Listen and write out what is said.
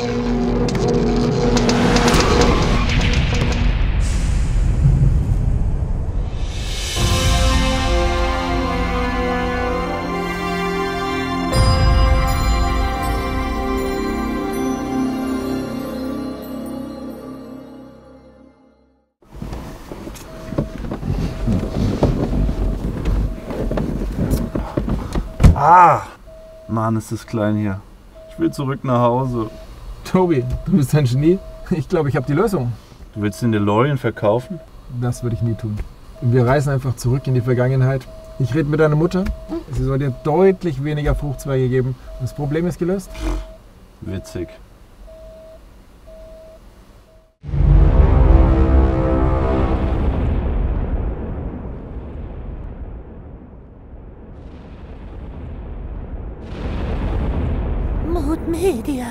Ah! Mann, ist das klein hier. Ich will zurück nach Hause. Tobi, du bist ein Genie. Ich glaube, ich habe die Lösung. Du willst den DeLorean verkaufen? Das würde ich nie tun. Wir reisen einfach zurück in die Vergangenheit. Ich rede mit deiner Mutter. Sie soll dir deutlich weniger Fruchtzweige geben. Das Problem ist gelöst. Witzig. Mood Media.